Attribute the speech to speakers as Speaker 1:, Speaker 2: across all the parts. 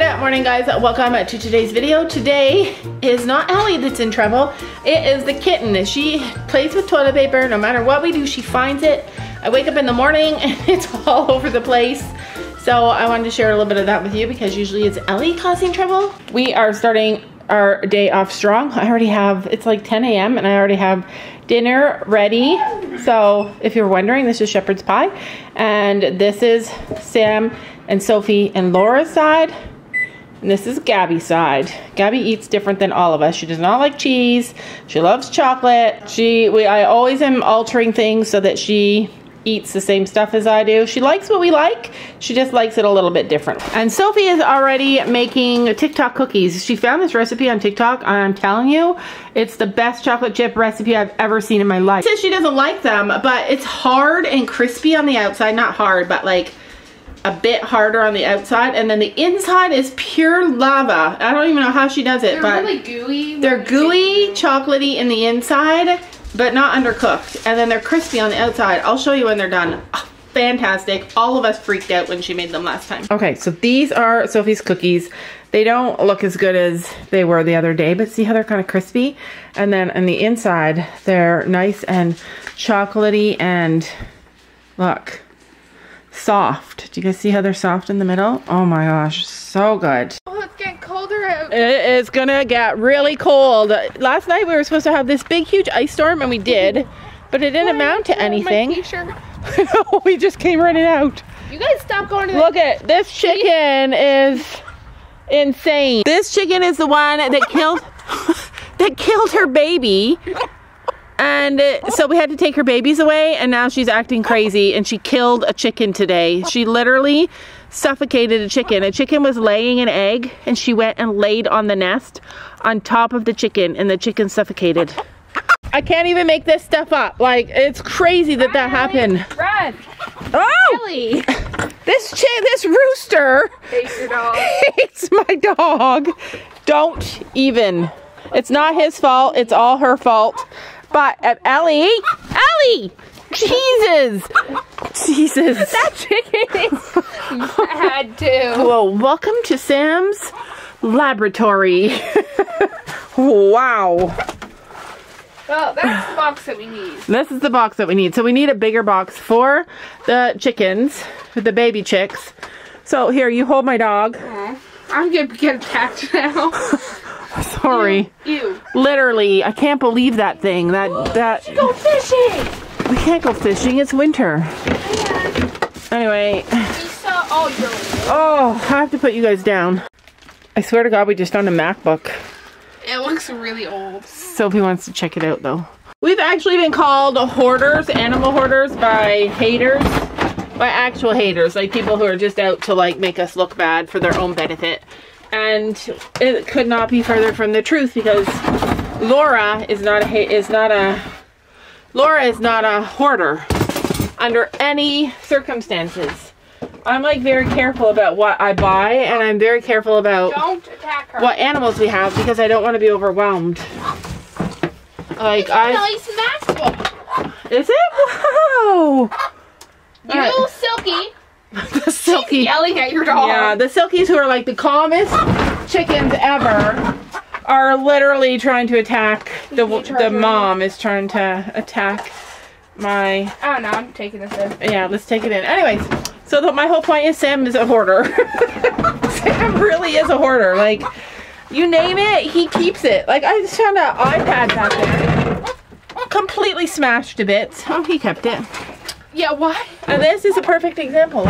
Speaker 1: morning guys, welcome to today's video. Today is not Ellie that's in trouble, it is the kitten. She plays with toilet paper, no matter what we do, she finds it. I wake up in the morning and it's all over the place. So I wanted to share a little bit of that with you because usually it's Ellie causing trouble. We are starting our day off strong. I already have, it's like 10 a.m. and I already have dinner ready. So if you're wondering, this is shepherd's pie. And this is Sam and Sophie and Laura's side. And this is Gabby's side. Gabby eats different than all of us. She does not like cheese. She loves chocolate. She, we, I always am altering things so that she eats the same stuff as I do. She likes what we like. She just likes it a little bit different. And Sophie is already making TikTok cookies. She found this recipe on TikTok. I'm telling you, it's the best chocolate chip recipe I've ever seen in my life. She says she doesn't like them, but it's hard and crispy on the outside. Not hard, but like a bit harder on the outside and then the inside is pure lava. I don't even know how she does it,
Speaker 2: they're
Speaker 1: but
Speaker 2: really gooey.
Speaker 1: they're gooey, chocolatey in the inside, but not undercooked. And then they're crispy on the outside. I'll show you when they're done. Oh, fantastic. All of us freaked out when she made them last time. Okay, so these are Sophie's cookies. They don't look as good as they were the other day, but see how they're kind of crispy? And then on the inside, they're nice and chocolatey and look, soft. Do you guys see how they're soft in the middle? Oh my gosh, so good.
Speaker 2: Oh, it's getting colder out.
Speaker 1: It is gonna get really cold. Last night we were supposed to have this big, huge ice storm, and we did, but it didn't amount to
Speaker 2: My
Speaker 1: anything.
Speaker 2: t-shirt.
Speaker 1: we just came running out.
Speaker 2: You guys stop going to the
Speaker 1: Look at this chicken is insane. This chicken is the one that killed that killed her baby. And uh, so we had to take her babies away and now she's acting crazy and she killed a chicken today. She literally suffocated a chicken. A chicken was laying an egg and she went and laid on the nest on top of the chicken and the chicken suffocated. I can't even make this stuff up. Like it's crazy that that happened.
Speaker 2: Run,
Speaker 1: Oh!
Speaker 2: Ellie.
Speaker 1: This chi- this rooster
Speaker 2: Take your dog.
Speaker 1: hates my dog. Don't even. It's not his fault. It's all her fault. But at Ellie, Ellie, Jesus, Jesus.
Speaker 2: That chicken is bad too.
Speaker 1: Well, welcome to Sam's laboratory. wow.
Speaker 2: Well, that's the box that we need.
Speaker 1: This is the box that we need. So we need a bigger box for the chickens, for the baby chicks. So here, you hold my dog.
Speaker 2: I'm gonna get attacked now. Ew.
Speaker 1: Literally, I can't believe that thing. That that
Speaker 2: Go fishing.
Speaker 1: we can't go fishing. It's winter. Anyway,
Speaker 2: We saw. Oh,
Speaker 1: oh, I have to put you guys down. I swear to God, we just found a MacBook.
Speaker 2: It looks really old.
Speaker 1: Sophie wants to check it out though. We've actually been called hoarders, animal hoarders by haters, by actual haters, like people who are just out to like make us look bad for their own benefit. And it could not be further from the truth because Laura is not a is not a Laura is not a hoarder under any circumstances. I'm like very careful about what I buy and I'm very careful about
Speaker 2: Don't attack her.
Speaker 1: what animals we have because I don't want to be overwhelmed. Like I
Speaker 2: Nice MacBook.
Speaker 1: is it? Wow.
Speaker 2: You,
Speaker 1: Alright.
Speaker 2: Silky,
Speaker 1: the silky.
Speaker 2: yelling at your dog.
Speaker 1: Yeah, the silkies who are like the calmest chickens ever are literally trying to attack the
Speaker 2: Can you try
Speaker 1: the mom is trying to attack my oh,
Speaker 2: I don't know. I'm taking this in.
Speaker 1: yeah, let's take it in. Anyways, so the, my whole point is Sam is a hoarder. Sam really is a hoarder. Like, you name it, he keeps it. Like, I just found an iPad back there. Completely smashed to bits. Oh, he kept it.
Speaker 2: Yeah. Why?
Speaker 1: And this is a perfect example.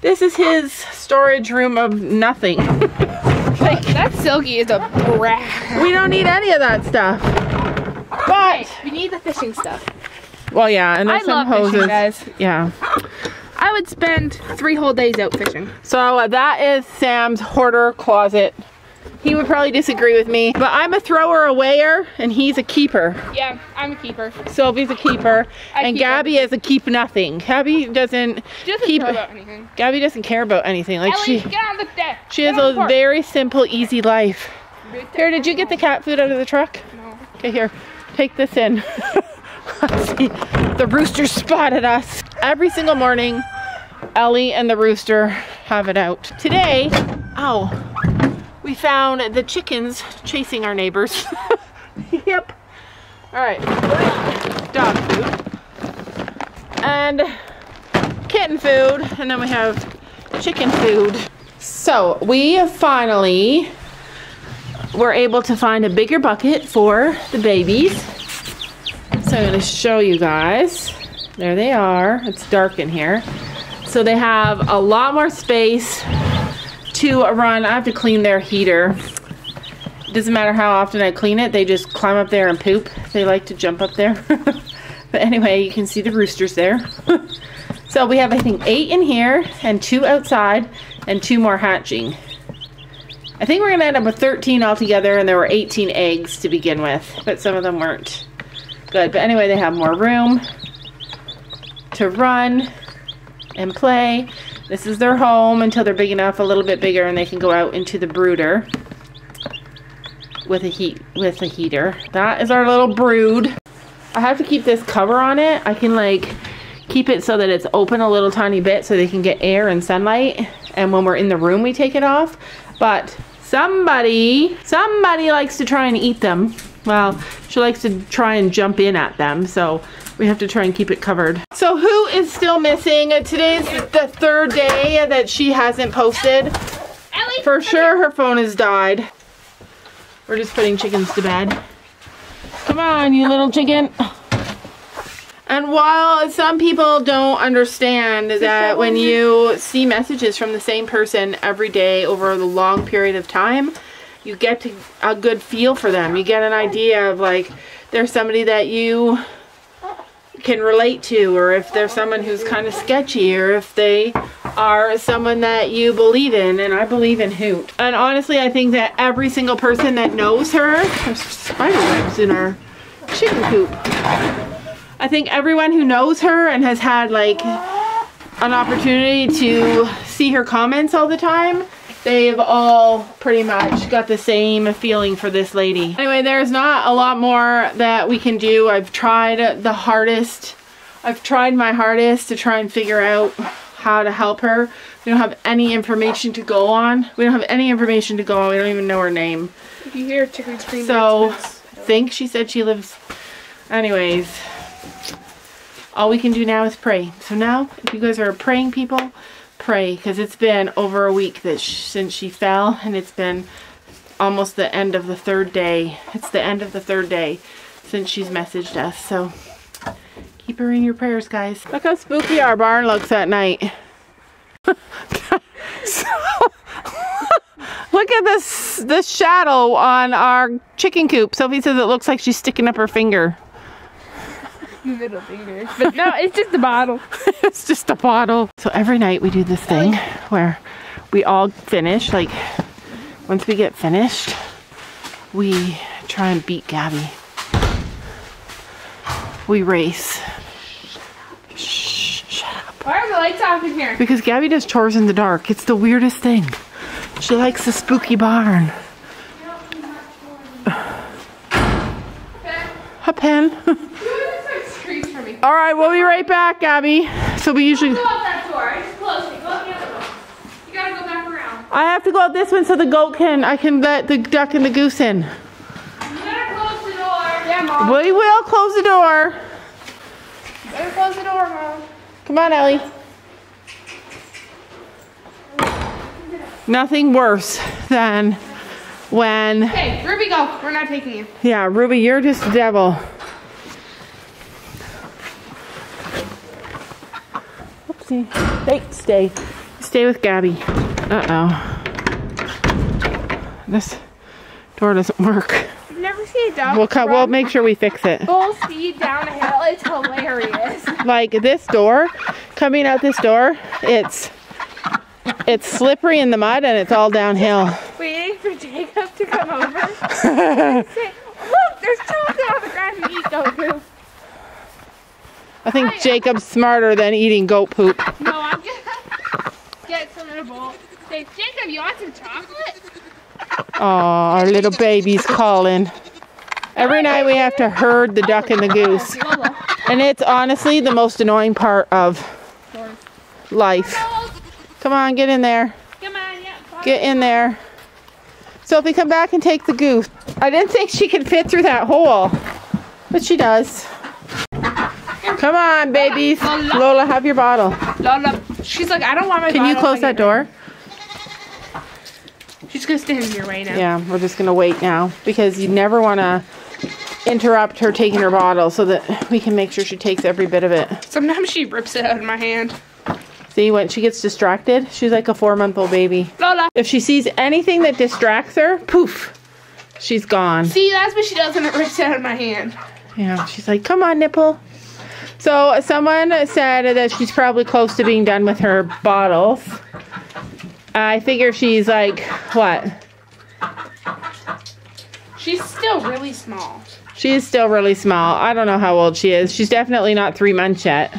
Speaker 1: This is his storage room of nothing. like,
Speaker 2: That Silky is a brat.
Speaker 1: we don't need any of that stuff. But,
Speaker 2: we need the fishing stuff.
Speaker 1: well, yeah, and
Speaker 2: I
Speaker 1: some
Speaker 2: love
Speaker 1: hoses.
Speaker 2: fishing, guys.
Speaker 1: Yeah.
Speaker 2: I would spend three whole days out fishing.
Speaker 1: So uh, that is Sam's hoarder closet. He would probably disagree with me, but I'm a thrower awayer and he's a keeper.
Speaker 2: Yeah, I'm a keeper.
Speaker 1: Sylvie's a keeper
Speaker 2: I
Speaker 1: and
Speaker 2: keep
Speaker 1: Gabby is a keep nothing. Gabby doesn't
Speaker 2: She doesn't
Speaker 1: keep
Speaker 2: care about anything.
Speaker 1: Gabby doesn't care about anything. Like
Speaker 2: Ellie,
Speaker 1: she
Speaker 2: get on the deck.
Speaker 1: she
Speaker 2: Get
Speaker 1: has a very simple, easy life. Here, did you get the cat food out of the truck?
Speaker 2: No.
Speaker 1: Okay, here, take this in. Let's see. The rooster spotted us. Every single morning, Ellie and the rooster have it out. Today, ow, we found the chickens chasing our neighbors. yep. All right, dog food. And kitten food, and then we have chicken food. So we finally were able to find a bigger bucket for the babies. So I'm gonna show you guys. There they are. It's dark in here. So they have a lot more space to run. I have to clean their heater. It doesn't matter how often I clean it, they just climb up there and poop. They like to jump up there. but anyway, you can see the roosters there. so we have, I think, eight in here and two outside and two more hatching. I think we're gonna end up with 13 altogether and there were 18 eggs to begin with, but some of them weren't good. But anyway, they have more room to run and play. This is their home until they're big enough, a little bit bigger, and they can go out into the brooder with a heat with a heater. That is our little brood. I have to keep this cover on it. I can like keep it so that it's open a little tiny bit so they can get air and sunlight. And when we're in the room, we take it off. But somebody, somebody likes to try and eat them. Well, she likes to try and jump in at them. So we have to try and keep it covered. So who is still missing? Today's the third day that she hasn't posted. For sure her phone has died. We're just putting chickens to bed. Come on, you little chicken. And while some people don't understand that when you see messages from the same person every day over a long period of time, you get to, a good feel for them. You get an idea of like, there's somebody that you can relate to or if they're someone who's kind of sketchy or if they are someone that you believe in and I believe in Hoot. And honestly I think that every single person that knows her, there's spider webs in her chicken coop. I think everyone who knows her and has had like an opportunity to see her comments all the time they've all pretty much got the same feeling for this lady. Anyway, there's not a lot more that we can do. I've tried the hardest. I've tried my hardest to try and figure out how to help her. We don't have any information to go on. We don't have any information to go on. We don't even know her name.
Speaker 2: If you hear chicken scream,
Speaker 1: So, I think she said she lives... Anyways, all we can do now is pray. So now, if you guys are praying people, pray because it's been over a week that since she fell and it's been almost the end of the third day. It's the end of the third day since she's messaged us. So keep her in your prayers, guys. Look how spooky our barn looks at night. look at this this shadow on our chicken coop. Sophie says it looks like she's sticking up her finger.
Speaker 2: Middle finger. But no, it's just a bottle.
Speaker 1: it's just a bottle. So every night we do this thing where we all finish, like once we get finished, we try and beat Gabby. We race. Shh, shut up.
Speaker 2: Why are the lights off in here?
Speaker 1: Because Gabby does chores in the dark. It's the weirdest thing. She likes the spooky barn. A pen. All right, we'll be right back, Abby. So we usually.
Speaker 2: Go out that door. I just closed. Go out the other one. You gotta go back around.
Speaker 1: I have to go out this one so the goat can. I can let the duck and the goose in.
Speaker 2: You gotta close the door. Yeah, mom.
Speaker 1: We will close the door.
Speaker 2: Better close the door, mom.
Speaker 1: Come on, Ellie. Nothing worse than when.
Speaker 2: Hey, Ruby, go. We're not taking you.
Speaker 1: Yeah, Ruby, you're just a devil. Hey, stay. Stay with Gabby. Uh-oh. This door doesn't work.
Speaker 2: You've never seen a dog
Speaker 1: We'll cut. We'll make sure we fix it.
Speaker 2: full speed down a hill. It's hilarious.
Speaker 1: Like this door, coming out this door, it's it's slippery in the mud and it's all downhill.
Speaker 2: Waiting for Jacob to come over. say, look, there's chocolate on the ground and eat poop.
Speaker 1: I think Jacob's smarter than eating goat poop.
Speaker 2: No, I'm gonna get some in a bowl. Say, Jacob, you want some chocolate?
Speaker 1: Oh, our little baby's calling. Every night we have to herd the duck and the goose. And it's honestly the most annoying part of life. Come on, get in there.
Speaker 2: Come on, yeah. fine.
Speaker 1: Get in there. Sophie, come back and take the goose. I didn't think she could fit through that hole, but she does. Come on, babies. Lola, have your bottle.
Speaker 2: Lola, she's like, I don't want my
Speaker 1: Can you close that door?
Speaker 2: She's gonna stand in here right now.
Speaker 1: Yeah, we're just gonna wait now because you never want to interrupt her taking her bottle so that we can make sure she takes every bit of it.
Speaker 2: Sometimes she rips it out of my hand.
Speaker 1: See, when she gets distracted, she's like a four month old baby.
Speaker 2: Lola.
Speaker 1: If she sees anything that distracts her, poof, she's gone.
Speaker 2: See, that's what she does when it rips it out of my hand.
Speaker 1: Yeah, she's like, come on, nipple. So someone said that she's probably close to being done with her bottles. I figure she's like, what?
Speaker 2: She's still really small.
Speaker 1: She is still really small. I don't know how old she is. She's definitely not three months yet.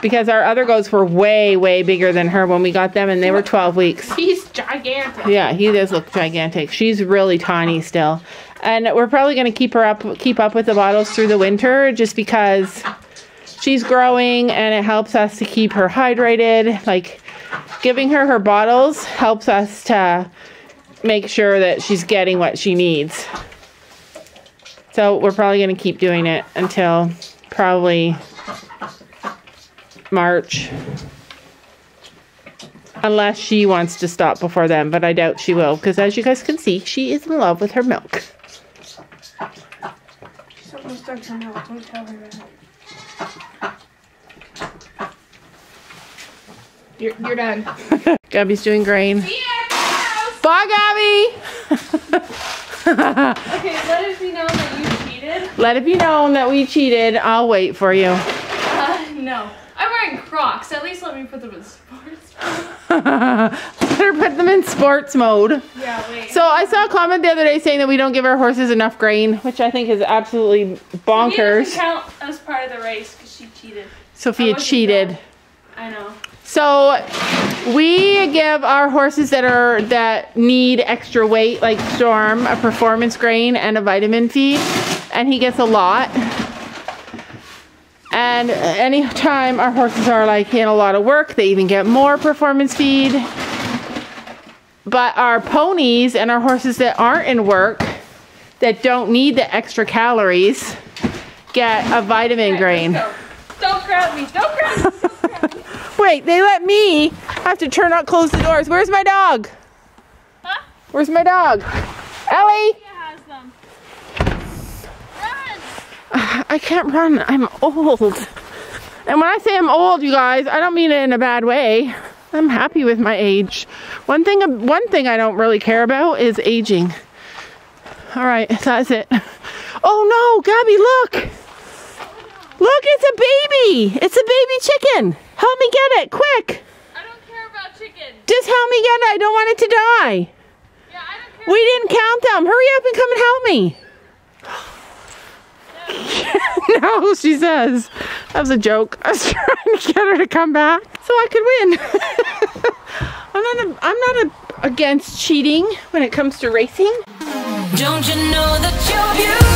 Speaker 1: Because our other goats were way, way bigger than her when we got them, and they were 12 weeks.
Speaker 2: He's gigantic.
Speaker 1: Yeah, he does look gigantic. She's really tiny still. And we're probably going to keep her up keep up with the bottles through the winter just because she's growing and it helps us to keep her hydrated. Like giving her her bottles helps us to make sure that she's getting what she needs. So we're probably going to keep doing it until probably March. Unless she wants to stop before then, but I doubt she will, because as you guys can see, she is in love with her milk.
Speaker 2: She's almost done her milk. Don't tell her that. You're, you're done.
Speaker 1: Gabby's doing grain.
Speaker 2: See you at the house.
Speaker 1: Bye, Gabby!
Speaker 3: Okay, let it be known that you cheated.
Speaker 1: Let it be known that we cheated. I'll wait for you.
Speaker 3: Uh, no. I'm wearing Crocs. At least let me put them in sports.
Speaker 1: Let her put them in sports mode.
Speaker 3: Yeah, wait.
Speaker 1: So I saw a comment the other day saying that we don't give our horses enough grain, which I think is absolutely bonkers.
Speaker 3: count as part of the race because she cheated.
Speaker 1: Sophia cheated.
Speaker 3: there. I know.
Speaker 1: So we give our horses that are that need extra weight, like Storm, a performance grain and a vitamin feed, and he gets a lot. And anytime our horses are like in a lot of work, they even get more performance feed. But our ponies and our horses that aren't in work, that don't need the extra calories, get a vitamin grain.
Speaker 3: Let's go. Don't grab me. Don't grab me.
Speaker 1: Wait, they let me have to turn out, close the doors. Where's my dog?
Speaker 3: Huh?
Speaker 1: Where's my dog? Ellie!
Speaker 3: Sophia has them. Run.
Speaker 1: I can't run. I'm old. And when I say I'm old, you guys, I don't mean it in a bad way. I'm happy with my age. One thing, one thing I don't really care about is aging. All right, that's it. Oh no, Gabby, look! Look, it's a baby. It's a baby chicken. Help me get it, quick!
Speaker 3: I don't care about chicken.
Speaker 1: Just help me get it. I don't want it to die.
Speaker 3: Yeah, I don't care.
Speaker 1: We didn't count them. Hurry up and come and help me. no, she says. That was a joke. I was trying to get her to come back so I could win. I'm not. A, I'm not a, against cheating when it comes to racing.
Speaker 4: Don't you know that you're beautiful?